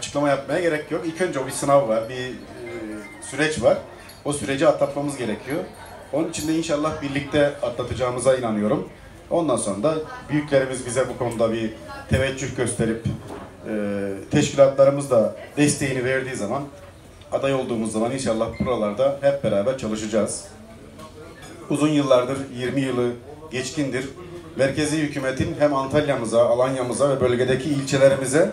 Açıklama yapmaya gerek yok. İlk önce o bir sınav var, bir e, süreç var. O süreci atlatmamız gerekiyor. Onun için de inşallah birlikte atlatacağımıza inanıyorum. Ondan sonra da büyüklerimiz bize bu konuda bir teveccüh gösterip e, teşkilatlarımız da desteğini verdiği zaman aday olduğumuz zaman inşallah buralarda hep beraber çalışacağız. Uzun yıllardır, 20 yılı geçkindir. Merkezi hükümetin hem Antalya'mıza, Alanya'mıza ve bölgedeki ilçelerimize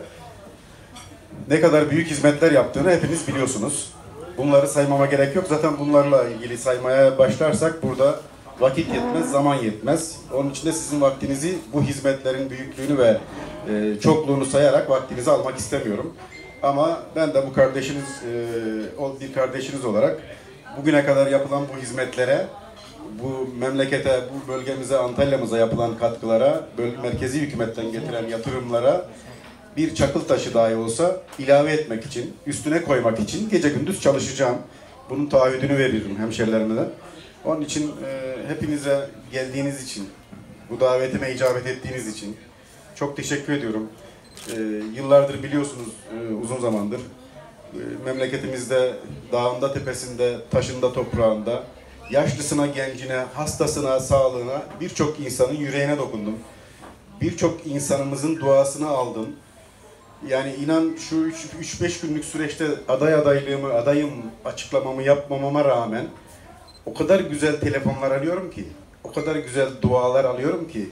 ne kadar büyük hizmetler yaptığını hepiniz biliyorsunuz. Bunları saymama gerek yok. Zaten bunlarla ilgili saymaya başlarsak burada vakit yetmez, zaman yetmez. Onun için de sizin vaktinizi bu hizmetlerin büyüklüğünü ve e, çokluğunu sayarak vaktinizi almak istemiyorum. Ama ben de bu kardeşiniz, e, bir kardeşiniz olarak bugüne kadar yapılan bu hizmetlere, bu memlekete, bu bölgemize, Antalya'mıza yapılan katkılara, böl- merkezi hükümetten getiren yatırımlara bir çakıl taşı dahi olsa ilave etmek için, üstüne koymak için gece gündüz çalışacağım. Bunun taahhüdünü veririm hemşerilerime de. Onun için e, hepinize geldiğiniz için, bu davetime icabet ettiğiniz için çok teşekkür ediyorum. E, yıllardır biliyorsunuz, e, uzun zamandır e, memleketimizde dağında, tepesinde, taşında, toprağında yaşlısına, gencine, hastasına, sağlığına birçok insanın yüreğine dokundum. Birçok insanımızın duasını aldım. Yani inan şu 3-5 günlük süreçte aday adaylığımı, adayım açıklamamı yapmamama rağmen o kadar güzel telefonlar alıyorum ki, o kadar güzel dualar alıyorum ki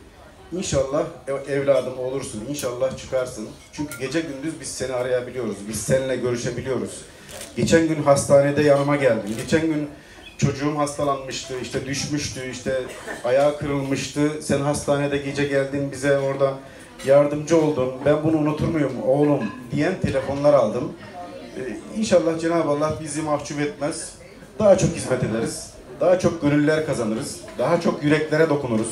İnşallah ev- evladım olursun, inşallah çıkarsın. Çünkü gece gündüz biz seni arayabiliyoruz, biz seninle görüşebiliyoruz. Geçen gün hastanede yanıma geldin. Geçen gün çocuğum hastalanmıştı, işte düşmüştü, işte ayağı kırılmıştı. Sen hastanede gece geldin bize orada yardımcı oldun. Ben bunu unutur muyum oğlum diyen telefonlar aldım. Ee, İnşallah Cenab-ı Allah bizi mahcup etmez. Daha çok hizmet ederiz. Daha çok gönüller kazanırız. Daha çok yüreklere dokunuruz.